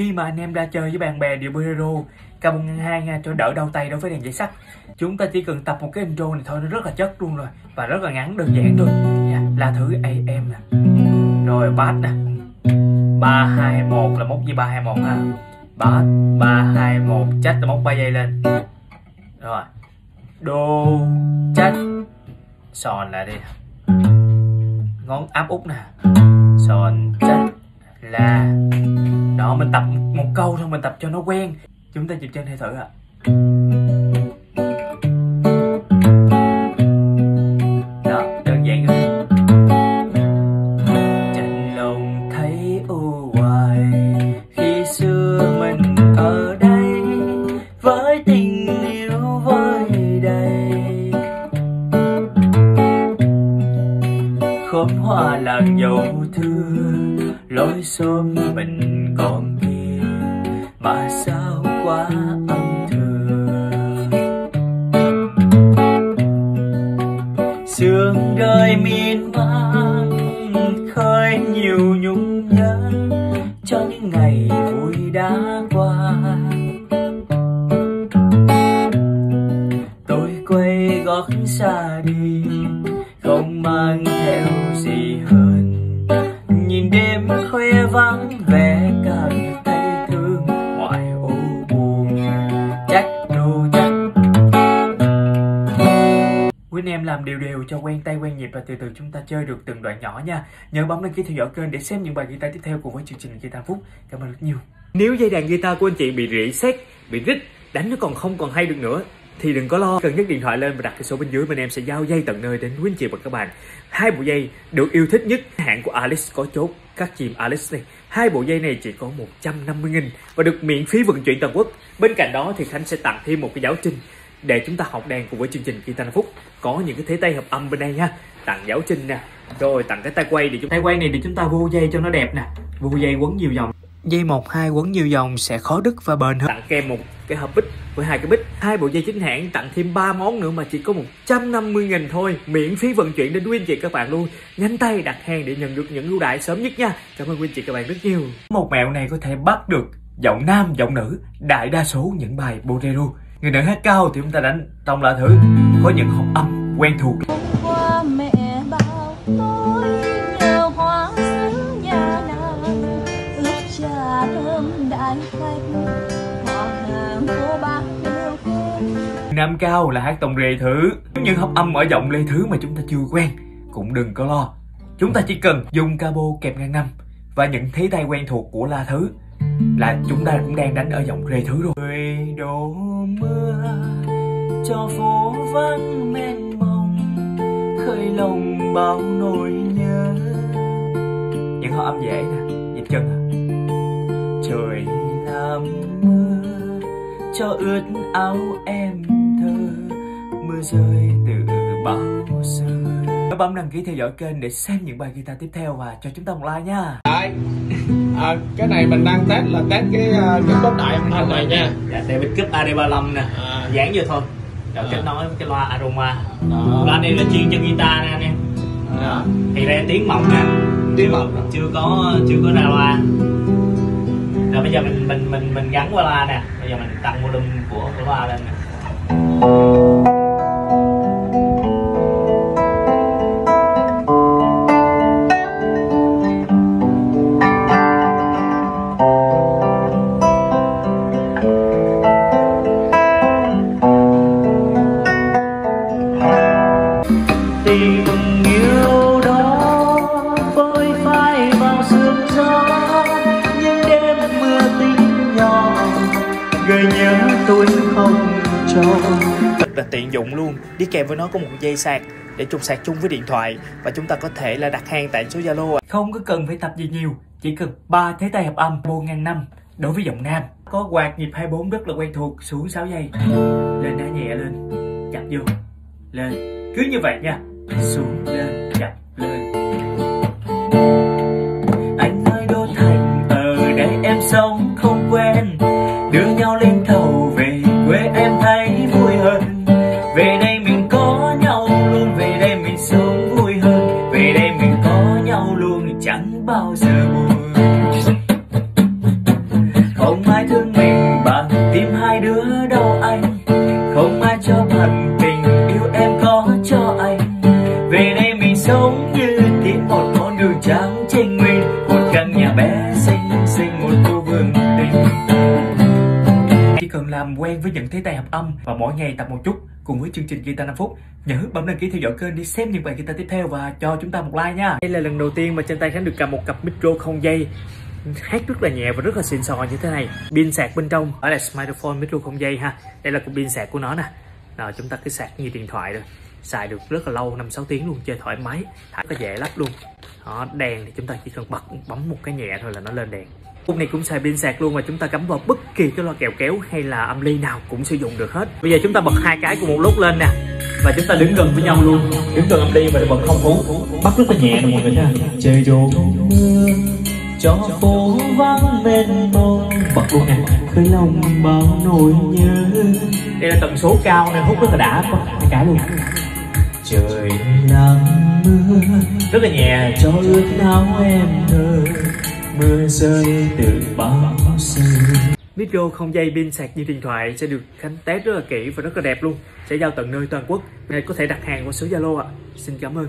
khi mà anh em ra chơi với bạn bè điệu bolero ca bông hai nha cho đỡ đau tay đối với đàn dây sắt. Chúng ta chỉ cần tập một cái intro này thôi, nó rất là chất luôn rồi, và rất là ngắn, đơn giản thôi. Nha là thứ AM nè. Rồi, bass nè. ba hai một là móc gì ba hai một ha. Bass, ba hai một chắc là móc ba dây lên. Rồi. Đô chắc sòn là đi. Ngón áp út nè. Sòn chắc là đó mình tập một câu thôi mình tập cho nó quen. Chúng ta chụp chân thử thử ạ. Đó đơn giản thôi. Chạnh lòng thấy u hoài khi xưa mình ở đây với tình mà sao quá âm thường? Sương rơi miên man, khơi nhiều nhung nhớ cho những ngày vui đã qua. Tôi quay gót xa đi, không mang theo gì hơn. Nhìn đêm khuya vắng anh em làm đều đều cho quen tay quen nhịp và từ từ chúng ta chơi được từng đoạn nhỏ nha. Nhớ bấm đăng ký theo dõi kênh để xem những bài guitar tiếp theo cùng với chương trình Guitar Phúc. Cảm ơn rất nhiều. Nếu dây đàn guitar của anh chị bị rỉ sét, bị rít, đánh nó còn không còn hay được nữa thì đừng có lo cần nhấc điện thoại lên và đặt cái số bên dưới bên em sẽ giao dây tận nơi đến quý anh chị và các bạn hai bộ dây được yêu thích nhất hãng của Alice có chốt các chìm Alice này hai bộ dây này chỉ có 150 nghìn và được miễn phí vận chuyển toàn quốc bên cạnh đó thì Khánh sẽ tặng thêm một cái giáo trình để chúng ta học đàn cùng với chương trình Guitar Phúc. Có những cái thế tay hợp âm bên đây nha. Tặng giáo trình nè. Rồi tặng cái tay quay để chúng tay quay này để chúng ta vô dây cho nó đẹp nè. Vô dây quấn nhiều dòng. Dây một hai quấn nhiều dòng sẽ khó đứt và bền hơn. Tặng kèm một cái hộp bích với hai cái bích. Hai bộ dây chính hãng tặng thêm ba món nữa mà chỉ có 150 nghìn thôi. Miễn phí vận chuyển đến quý anh chị các bạn luôn. Nhanh tay đặt hàng để nhận được những ưu đãi sớm nhất nha. Cảm ơn quý anh chị các bạn rất nhiều. Một mẹo này có thể bắt được giọng nam giọng nữ đại đa số những bài bolero người nữ hát cao thì chúng ta đánh tông lại thử có những hợp âm quen thuộc. Nam cao là hát tông rê thứ. Nhưng hợp âm ở giọng lê thứ mà chúng ta chưa quen Cũng đừng có lo. Chúng ta chỉ cần dùng cabo kẹp ngang năm Và những thế tay quen thuộc của la thứ Là chúng ta cũng đang đánh ở giọng rê thứ rồi. Người đổ mưa Cho phố vắng mênh mông Khơi lòng bao nỗi nhớ. Những hợp âm dễ nè Nhịp chân à. Trời làm mưa cho ướt áo em thơ mưa rơi từ bao giờ bấm đăng ký theo dõi kênh để xem những bài guitar tiếp theo và cho chúng ta một like nha. Đấy. À, cái này mình đang test là test cái uh, cái cốt đại âm thanh này nha. Dạ để mình cúp AD35 nè. À. dán vô thôi. Rồi À. kết nối với cái loa aroma. Đó. loa này là chuyên cho guitar nè anh em. Đó. thì ra tiếng mỏng nè. Tiếng mỏng. Chưa có chưa có ra loa. Rồi bây giờ mình mình mình mình gắn qua loa nè. Bây giờ mình tăng volume của của loa lên nè tiện dụng luôn. Đi kèm với nó có một dây sạc để trục sạc chung với điện thoại và chúng ta có thể là đặt hàng tại số Zalo không có cần phải tập gì nhiều, chỉ cần ba thế tay hợp âm bốn ngàn năm đối với giọng nam. Có quạt nhịp 24 rất là quen thuộc, xuống 6 giây. Lên đá nhẹ lên, chặt vô, lên. Cứ như vậy nha. Xuống lên, chặt lên. Anh ơi, đô thành ở đây em sống không quen đưa nhau lên tàu về quê em thấy không ai thương mình bằng tim hai đứa đâu anh. Không ai cho bằng tình yêu em có cho anh. Về đây mình sống như tiến một con đường trắng trên nguyên một căn nhà bé xinh xinh một khu vườn tình. Chỉ cần làm quen với những thế tay hợp âm và mỗi ngày tập một chút cùng với chương trình Guitar 5 phút, nhớ bấm đăng ký theo dõi kênh để xem những bài guitar tiếp theo và cho chúng ta một like nha. Đây là lần đầu tiên mà trên tay khánh được cầm một cặp micro không dây hát rất là nhẹ và rất là xịn sò như thế này. Pin sạc bên trong. Ở là smartphone micro không dây ha. Đây là cục pin sạc của nó nè. Rồi chúng ta cứ sạc như điện thoại rồi xài được rất là lâu năm sáu tiếng luôn chơi thoải mái. Thả có dễ lắp luôn. Đó, đèn thì chúng ta chỉ cần bật bấm một cái nhẹ thôi là nó lên đèn. Cục này cũng xài pin sạc luôn và chúng ta cắm vào bất kỳ cái loa kèo kéo hay là âm ly nào cũng sử dụng được hết. Bây giờ chúng ta bật hai cái cùng một lúc lên nè. Và chúng ta đứng gần với nhau luôn, đứng gần âm ly và bật không hú. Bắt rất là nhẹ nè mọi người nha. Trời vô. mưa cho phố vắng bên mông bật luôn nè. Khơi lòng bao nỗi nhớ. Đây là tần số cao nên hút rất là đã. Hai cái luôn. Trời lặng mưa. Rất là nhẹ. Cho ướt áo em thơ. Mưa rơi từ bao giờ. Micro không dây pin sạc như điện thoại sẽ được Khánh test rất là kỹ và rất là đẹp luôn. Sẽ giao tận nơi toàn quốc. Này có thể đặt hàng qua số Zalo ạ. À. Xin cảm ơn.